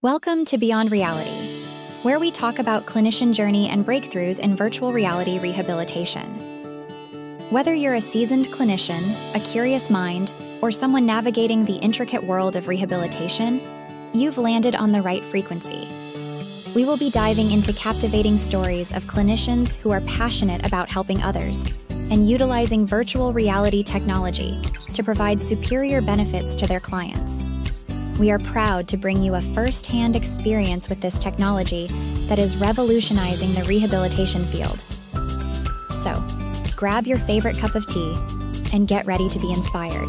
Welcome to Beyond Reality, where we talk about clinician journey and breakthroughs in virtual reality rehabilitation. Whether you're a seasoned clinician, a curious mind, or someone navigating the intricate world of rehabilitation, you've landed on the right frequency. We will be diving into captivating stories of clinicians who are passionate about helping others and utilizing virtual reality technology to provide superior benefits to their clients. We are proud to bring you a first hand experience with this technology that is revolutionizing the rehabilitation field. So, grab your favorite cup of tea and get ready to be inspired.